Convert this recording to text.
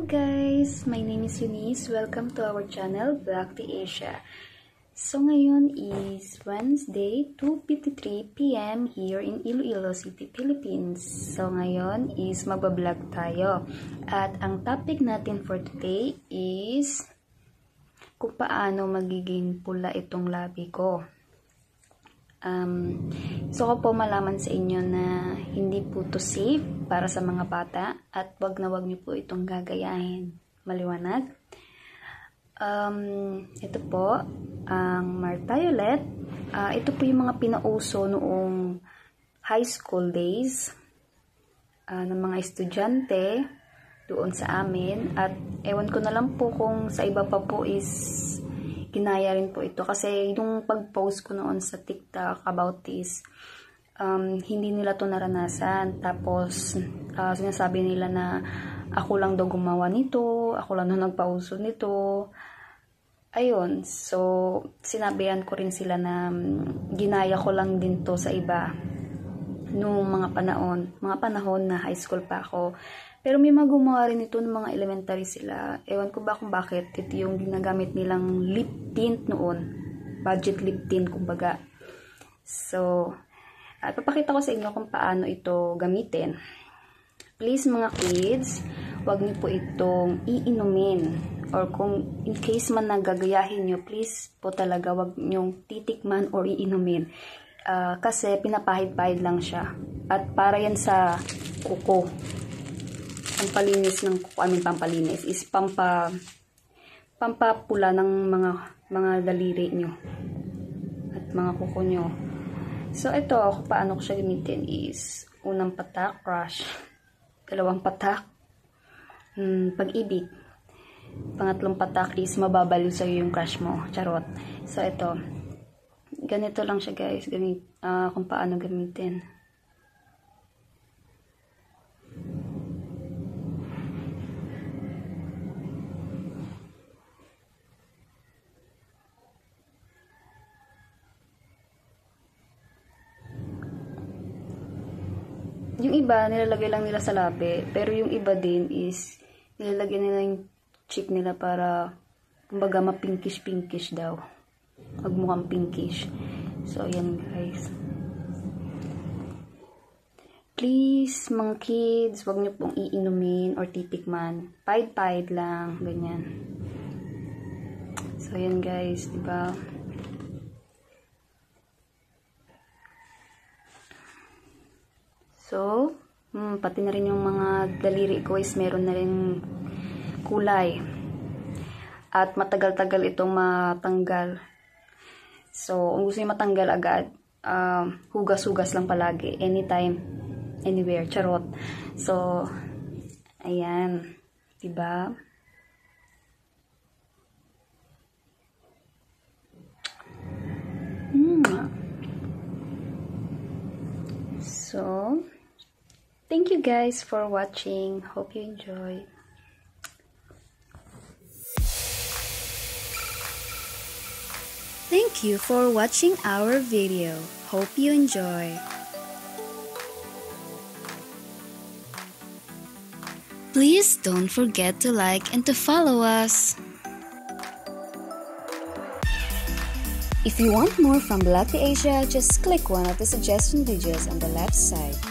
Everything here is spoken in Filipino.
Hello guys, my name is Eunice. Welcome to our channel, Black Tea Asia. So ngayon is Wednesday, 2.53pm here in Iloilo City, Philippines. So ngayon is magbablog tayo. At ang topic natin for today is kung paano magiging pula itong labi ko. Um, so ko po malaman sa inyo na hindi po to safe para sa mga bata at wag na wag niyo po itong gagayahin. Maliwanag? Um, ito po, ang Martiolet. Uh, ito po yung mga pinauso noong high school days uh, ng mga estudyante doon sa amin. At ewan ko na lang po kung sa iba pa po is ginaya rin po ito. Kasi yung pag-post ko noon sa TikTok about this, um, hindi nila to naranasan. Tapos, uh, sinasabi nila na ako lang daw gumawa nito, ako lang na nagpauso nito. Ayun, so, sinabihan ko rin sila na um, ginaya ko lang din to sa iba noong mga panahon, mga panahon na high school pa ako. Pero may mga gumawa rin ito ng mga elementary sila. Ewan ko ba kung bakit ito yung ginagamit nilang lip tint noon. Budget lip tint, kumbaga. So, at papakita ko sa inyo kung paano ito gamitin. Please mga kids, wag niyo po itong iinumin. Or kung in case man nagagayahin niyo, please po talaga wag niyong titikman or iinumin. Uh, kasi pinapahid-pahid lang siya. At para yan sa kuko pampalinis ng kuko, I pampalinis, is pampa, pampapula ng mga, mga daliri nyo. At mga kuko nyo. So, ito, paano ko siya gamitin is, unang patak, crush. Dalawang patak, hmm, pag-ibig. Pangatlong patak is mababaliw sa'yo yung crush mo. Charot. So, ito. Ganito lang siya, guys. Gamit, uh, kung paano gamitin. Yung iba, nilalagay lang nila sa labi. Pero yung iba din is, nilalagay nila yung cheek nila para, kumbaga, ma-pinkish-pinkish daw. Magmukhang pinkish. So, yan guys. Please, mga kids, wag niyo pong iinumin or titikman. Paid-paid lang, ganyan. So, yan guys, diba? So, hmm, pati na rin yung mga daliri ko is meron na rin kulay. At matagal-tagal itong matanggal. So, kung gusto nyo matanggal agad, uh, hugas-hugas lang palagi. Anytime, anywhere. Charot. So, ayan. Diba? Hmm. Thank you guys for watching. Hope you enjoy. Thank you for watching our video. Hope you enjoy. Please don't forget to like and to follow us. If you want more from Black Asia, just click one of the suggestion videos on the left side.